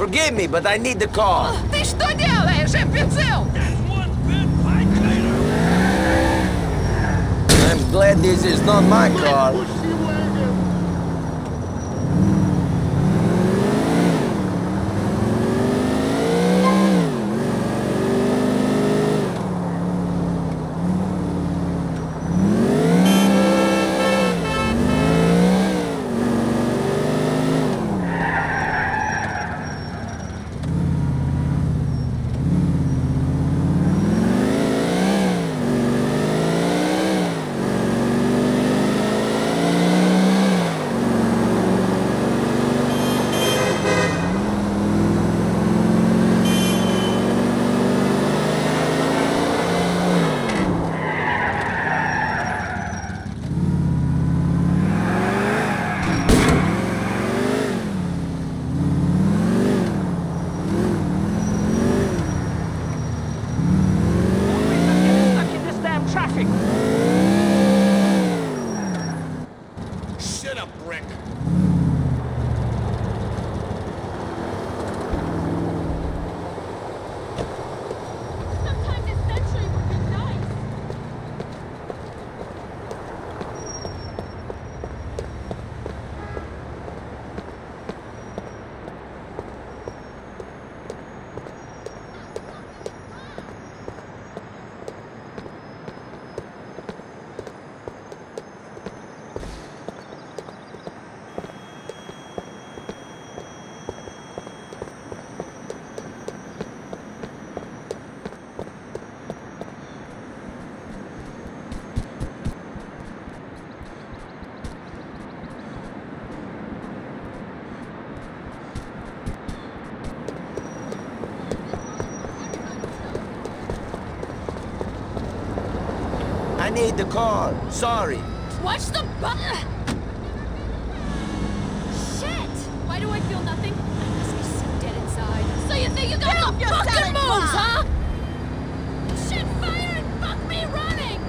Forgive me, but I need the car. Ты что делаешь, имбецил? I'm glad this is not my car. Need the car. Sorry. Watch the button. Shit! Why do I feel nothing? I must be so dead inside. So you think you got Get off the fucking moves, huh? Shit, fire and fuck me running!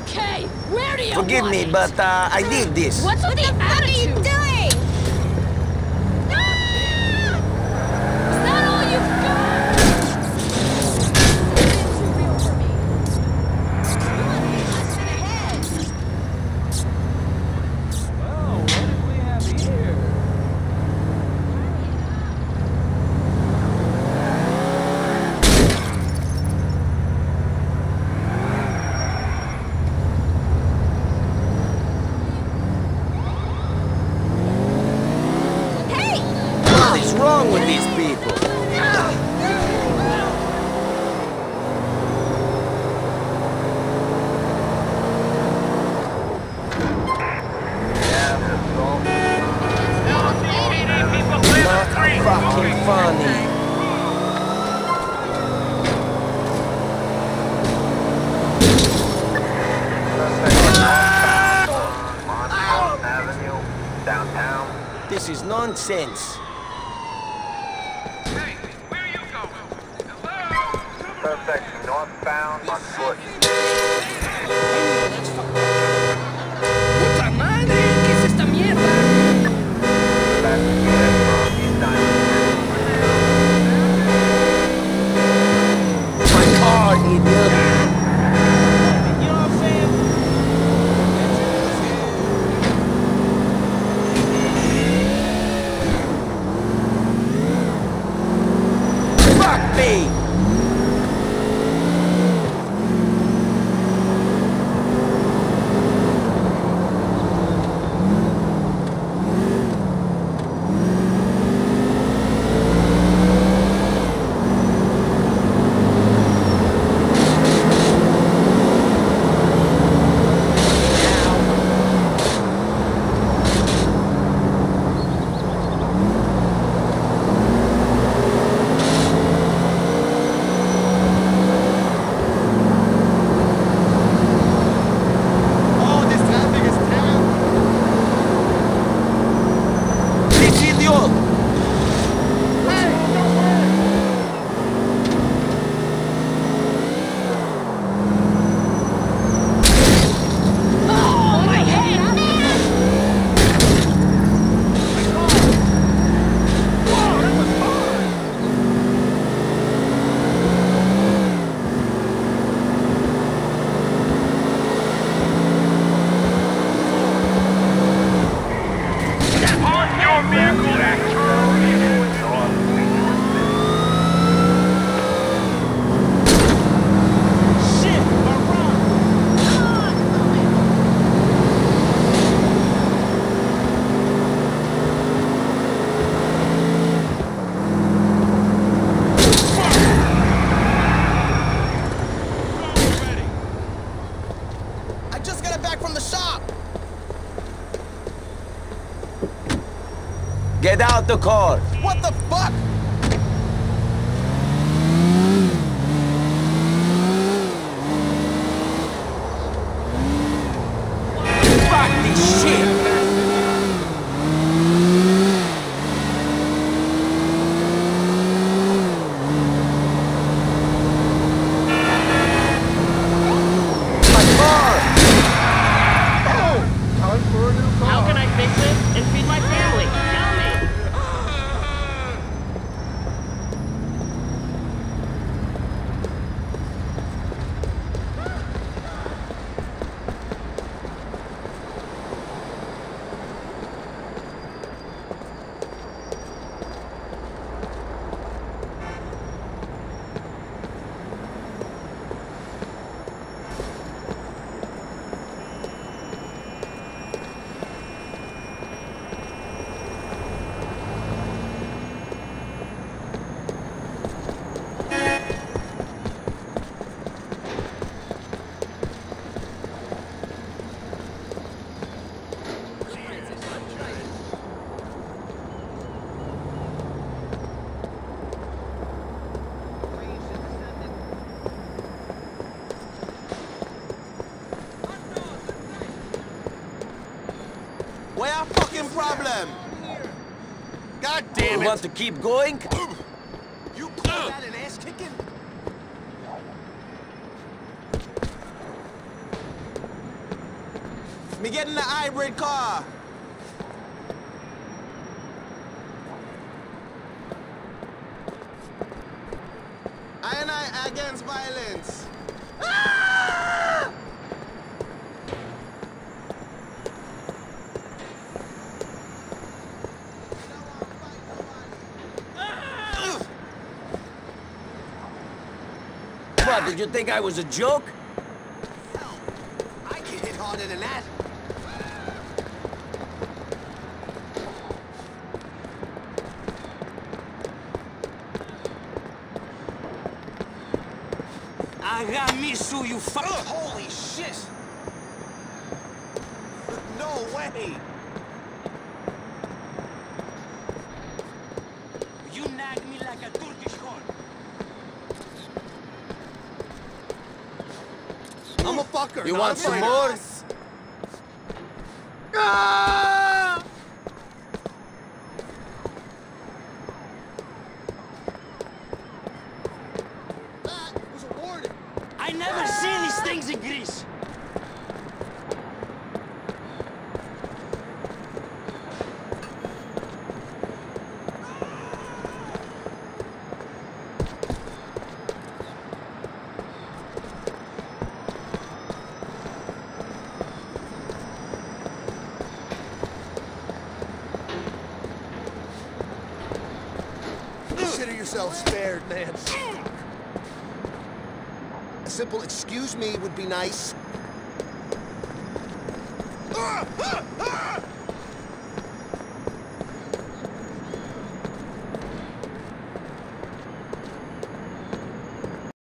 Okay, where do you Forgive want me, it? but uh, I did this. What's with the attitude? This is nonsense. Hey, where are you going? Hello? Suspect northbound on foot. Me! The car. What the fuck? Fuck this shit. My car! How can I fix it and feed my family? Tell me. Where our fucking problem? God damn You want to keep going? You call that an ass kicking? Me getting the hybrid car. I and I against violence. Ah! What, did you think I was a joke? I can hit harder than that. Agamisu, you fuck! Holy shit! No way! You nag me like a Turkish horn. I'm a fucker. You want some more? Ah! Consider yourself spared, man. A simple excuse me would be nice.